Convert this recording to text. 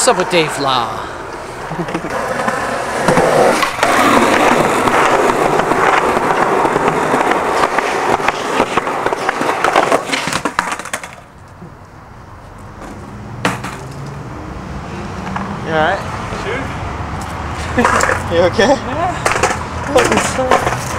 What's up with Dave Law? You alright? Sure. You okay? Yeah.